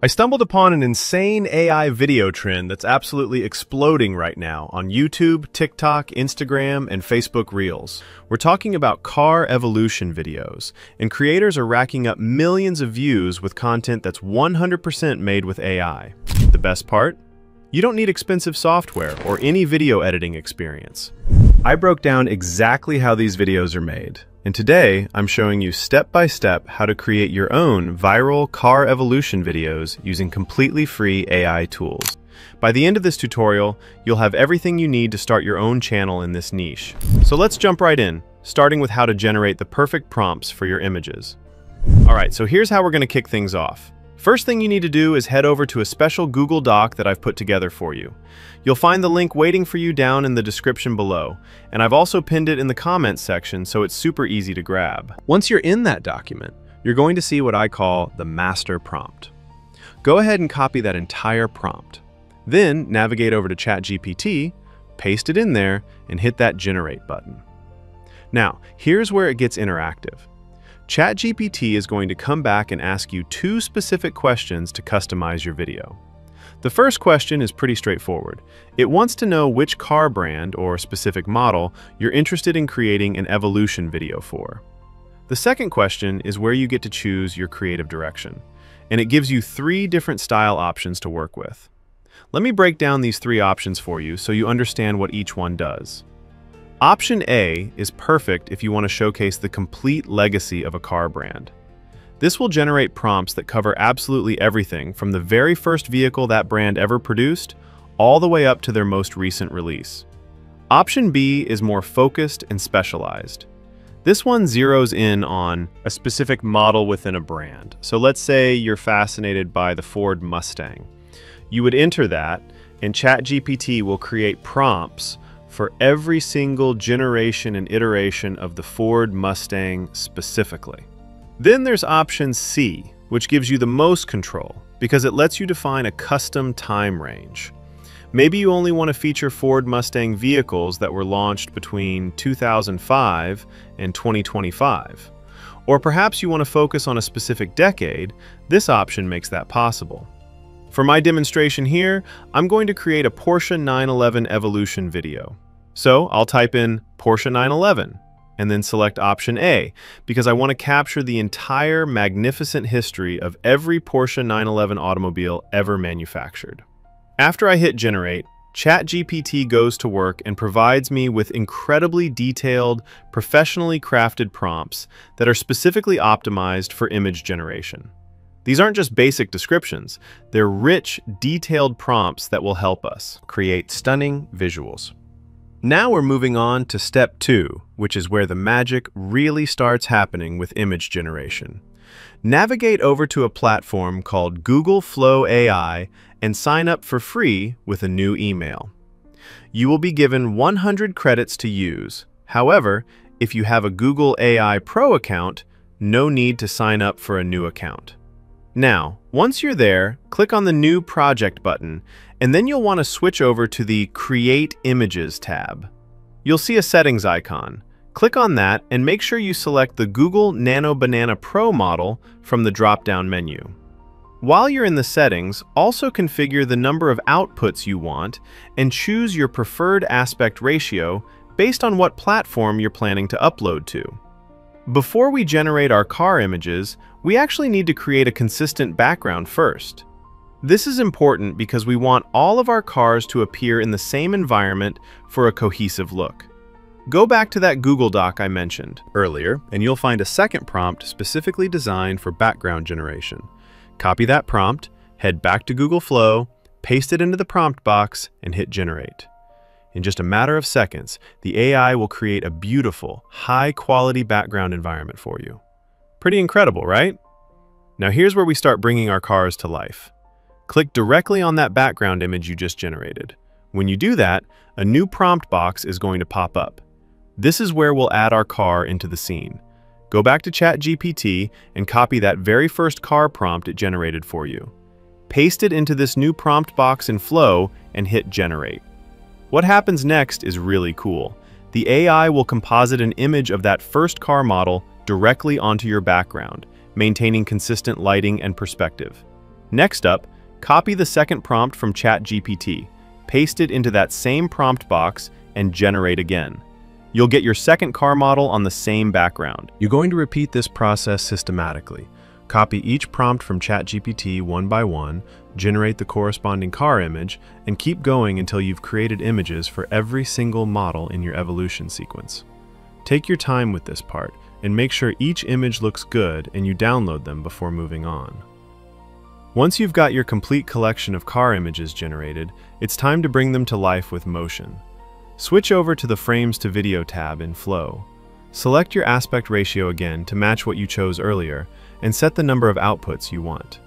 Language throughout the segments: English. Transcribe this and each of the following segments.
I stumbled upon an insane AI video trend that's absolutely exploding right now on YouTube, TikTok, Instagram, and Facebook Reels. We're talking about car evolution videos, and creators are racking up millions of views with content that's 100% made with AI. The best part? You don't need expensive software or any video editing experience. I broke down exactly how these videos are made, and today I'm showing you step by step how to create your own viral car evolution videos using completely free AI tools. By the end of this tutorial, you'll have everything you need to start your own channel in this niche. So let's jump right in, starting with how to generate the perfect prompts for your images. Alright, so here's how we're going to kick things off. First thing you need to do is head over to a special Google Doc that I've put together for you. You'll find the link waiting for you down in the description below, and I've also pinned it in the comments section so it's super easy to grab. Once you're in that document, you're going to see what I call the master prompt. Go ahead and copy that entire prompt. Then navigate over to ChatGPT, paste it in there, and hit that generate button. Now, here's where it gets interactive. ChatGPT is going to come back and ask you two specific questions to customize your video. The first question is pretty straightforward. It wants to know which car brand or specific model you're interested in creating an evolution video for. The second question is where you get to choose your creative direction, and it gives you three different style options to work with. Let me break down these three options for you so you understand what each one does. Option A is perfect if you want to showcase the complete legacy of a car brand. This will generate prompts that cover absolutely everything from the very first vehicle that brand ever produced all the way up to their most recent release. Option B is more focused and specialized. This one zeroes in on a specific model within a brand. So let's say you're fascinated by the Ford Mustang. You would enter that, and ChatGPT will create prompts for every single generation and iteration of the Ford Mustang specifically. Then there's option C, which gives you the most control because it lets you define a custom time range. Maybe you only want to feature Ford Mustang vehicles that were launched between 2005 and 2025. Or perhaps you want to focus on a specific decade, this option makes that possible. For my demonstration here, I'm going to create a Porsche 911 Evolution video. So I'll type in Porsche 911 and then select option A because I want to capture the entire magnificent history of every Porsche 911 automobile ever manufactured. After I hit generate, ChatGPT goes to work and provides me with incredibly detailed, professionally crafted prompts that are specifically optimized for image generation. These aren't just basic descriptions, they're rich, detailed prompts that will help us create stunning visuals. Now we're moving on to step two, which is where the magic really starts happening with image generation. Navigate over to a platform called Google Flow AI and sign up for free with a new email. You will be given 100 credits to use. However, if you have a Google AI Pro account, no need to sign up for a new account. Now, once you're there, click on the New Project button, and then you'll want to switch over to the Create Images tab. You'll see a settings icon. Click on that and make sure you select the Google Nano Banana Pro model from the drop-down menu. While you're in the settings, also configure the number of outputs you want and choose your preferred aspect ratio based on what platform you're planning to upload to. Before we generate our car images, we actually need to create a consistent background first. This is important because we want all of our cars to appear in the same environment for a cohesive look. Go back to that Google Doc I mentioned earlier, and you'll find a second prompt specifically designed for background generation. Copy that prompt, head back to Google Flow, paste it into the prompt box, and hit Generate. In just a matter of seconds, the AI will create a beautiful, high-quality background environment for you. Pretty incredible, right? Now here's where we start bringing our cars to life. Click directly on that background image you just generated. When you do that, a new prompt box is going to pop up. This is where we'll add our car into the scene. Go back to ChatGPT and copy that very first car prompt it generated for you. Paste it into this new prompt box in Flow and hit Generate. What happens next is really cool. The AI will composite an image of that first car model directly onto your background, maintaining consistent lighting and perspective. Next up, copy the second prompt from ChatGPT, paste it into that same prompt box, and generate again. You'll get your second car model on the same background. You're going to repeat this process systematically. Copy each prompt from ChatGPT one by one, generate the corresponding car image, and keep going until you've created images for every single model in your evolution sequence. Take your time with this part, and make sure each image looks good and you download them before moving on. Once you've got your complete collection of car images generated, it's time to bring them to life with motion. Switch over to the Frames to Video tab in Flow. Select your aspect ratio again to match what you chose earlier, and set the number of outputs you want.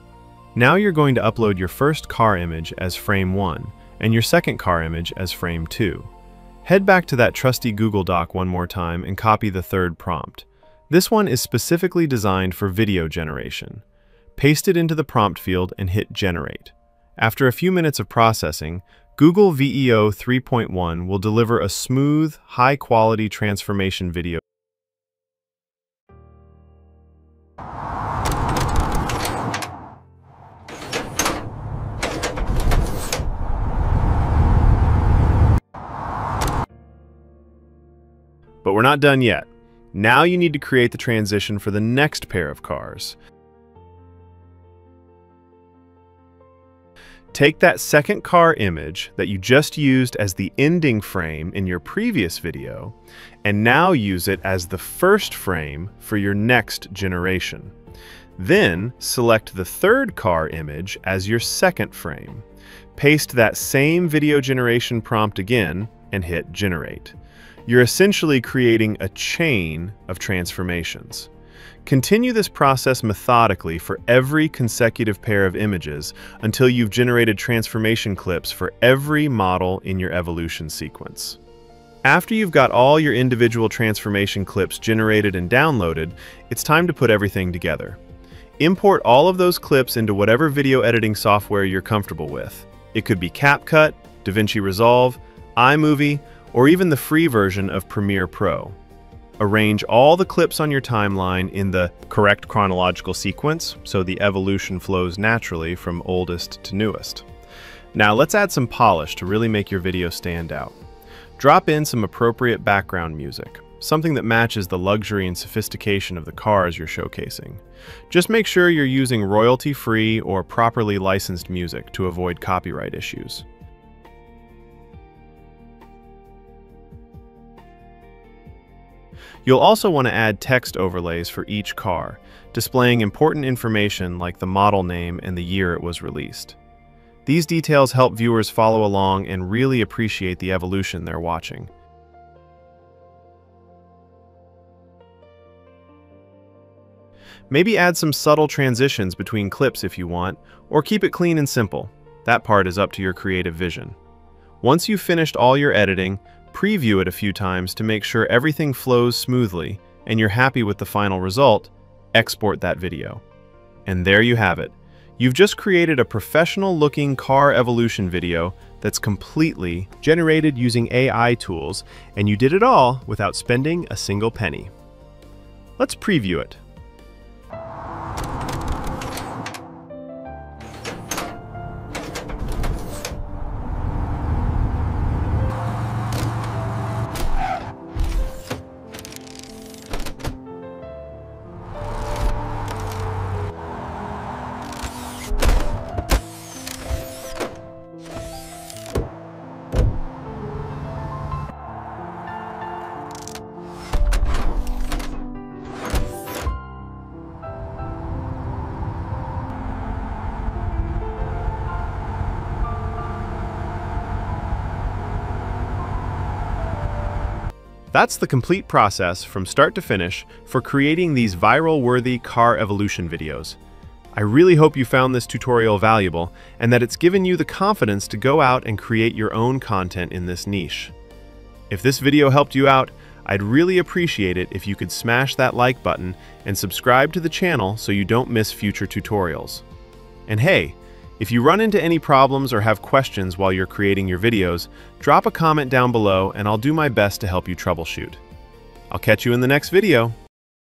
Now you're going to upload your first car image as frame 1 and your second car image as frame 2. Head back to that trusty Google Doc one more time and copy the third prompt. This one is specifically designed for video generation. Paste it into the prompt field and hit Generate. After a few minutes of processing, Google VEO 3.1 will deliver a smooth, high-quality transformation video But we're not done yet. Now you need to create the transition for the next pair of cars. Take that second car image that you just used as the ending frame in your previous video, and now use it as the first frame for your next generation. Then select the third car image as your second frame. Paste that same video generation prompt again and hit Generate you're essentially creating a chain of transformations. Continue this process methodically for every consecutive pair of images until you've generated transformation clips for every model in your evolution sequence. After you've got all your individual transformation clips generated and downloaded, it's time to put everything together. Import all of those clips into whatever video editing software you're comfortable with. It could be CapCut, DaVinci Resolve, iMovie, or even the free version of Premiere Pro. Arrange all the clips on your timeline in the correct chronological sequence so the evolution flows naturally from oldest to newest. Now let's add some polish to really make your video stand out. Drop in some appropriate background music, something that matches the luxury and sophistication of the cars you're showcasing. Just make sure you're using royalty-free or properly licensed music to avoid copyright issues. You'll also want to add text overlays for each car, displaying important information like the model name and the year it was released. These details help viewers follow along and really appreciate the evolution they're watching. Maybe add some subtle transitions between clips if you want, or keep it clean and simple. That part is up to your creative vision. Once you've finished all your editing, Preview it a few times to make sure everything flows smoothly and you're happy with the final result, export that video. And there you have it. You've just created a professional-looking car evolution video that's completely generated using AI tools, and you did it all without spending a single penny. Let's preview it. That's the complete process from start to finish for creating these viral-worthy car evolution videos. I really hope you found this tutorial valuable and that it's given you the confidence to go out and create your own content in this niche. If this video helped you out, I'd really appreciate it if you could smash that like button and subscribe to the channel so you don't miss future tutorials. And hey, if you run into any problems or have questions while you're creating your videos, drop a comment down below and I'll do my best to help you troubleshoot. I'll catch you in the next video.